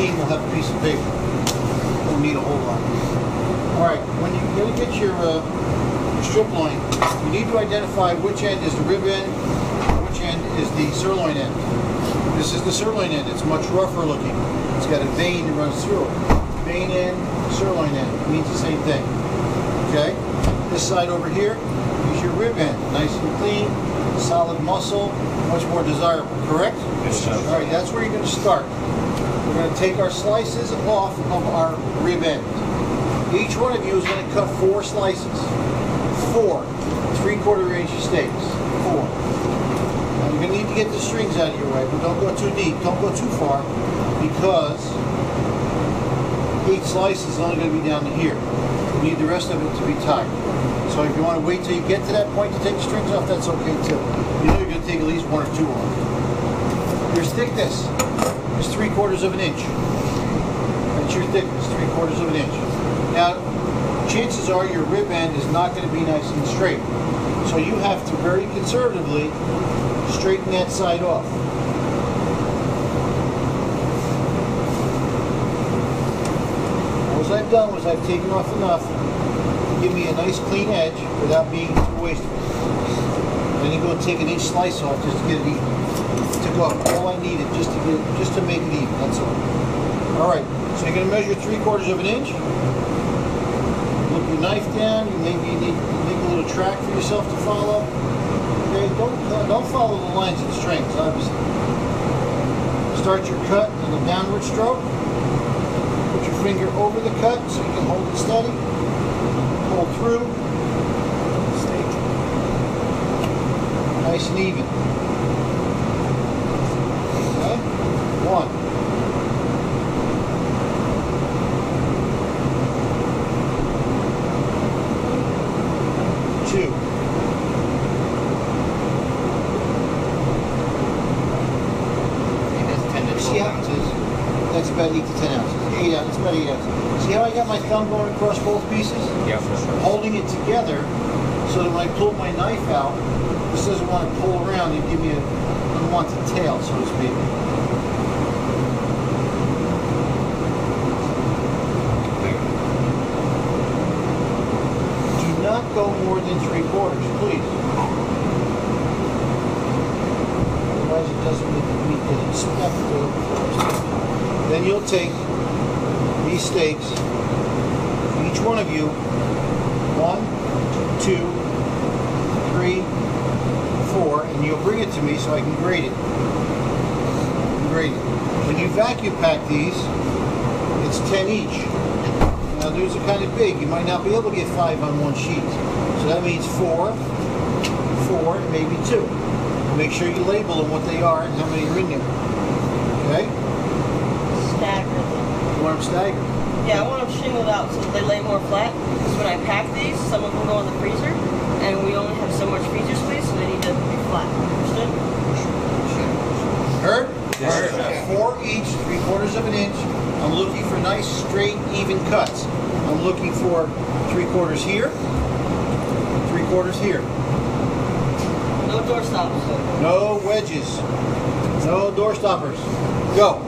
team will have a piece of paper. Don't need a whole lot. All right, when you're gonna get your, uh, your strip loin, you need to identify which end is the rib end, which end is the sirloin end. This is the sirloin end. It's much rougher looking. It's got a vein that runs through it. Vein end, sirloin end means the same thing. Okay? This side over here is your rib end. Nice and clean, solid muscle, much more desirable, correct? Yes, sir. All right, that's where you're going to start. We're going to take our slices off of our rib end. Each one of you is going to cut four slices. Four three-quarter inch steaks. Four. Now, you're going to need to get the strings out of your way, but don't go too deep. Don't go too far because each slice is only going to be down to here. You need the rest of it to be tight. So if you want to wait till you get to that point to take the strings off, that's okay too. You know you're going to take at least one or two off. Your thickness is three quarters of an inch. That's your thickness, three quarters of an inch. Now, chances are your rib end is not going to be nice and straight. So you have to very conservatively straighten that side off. What I've done was I've taken off enough to give me a nice clean edge without being too wasteful. Then you go take an inch slice off just to get it even. Took off all I needed just to get just to make it even, that's all. Alright, so you're gonna measure three quarters of an inch. Look your knife down, you maybe you need make a little track for yourself to follow. Okay, don't don't follow the lines of the strings, obviously. Start your cut in a downward stroke. Put your finger over the cut so you can hold it steady. Pull through. Nice and even. Okay? One. Two. See how that's about eight to ten ounces. Eight ounces, about eight ounces. See how I got my thumb going across both pieces? Yeah, for sure. Holding it together so when I pull my knife out, this doesn't want to pull around and give me a unwanted tail, so to speak. Do not go more than three quarters, please. Otherwise it doesn't meet the, for Then you'll take these steaks, each one of you, one, two, three, four, and you'll bring it to me so I can grade it. Grade it. When you vacuum pack these, it's 10 each. Now these are kind of big. You might not be able to get five on one sheet. So that means four, four, and maybe two. Make sure you label them what they are and how many are in there. Okay? Staggered. You want them staggered? Yeah, I want them shingled out so that they lay more flat. Because when I pack these, some of them go in the freezer, and we only have so much freezer space, so they need to be flat. Understood? Heard? Yes, All right, sir. Four each, three quarters of an inch. I'm looking for nice, straight, even cuts. I'm looking for three quarters here, three quarters here. No door stops. No wedges. No door stoppers. Go.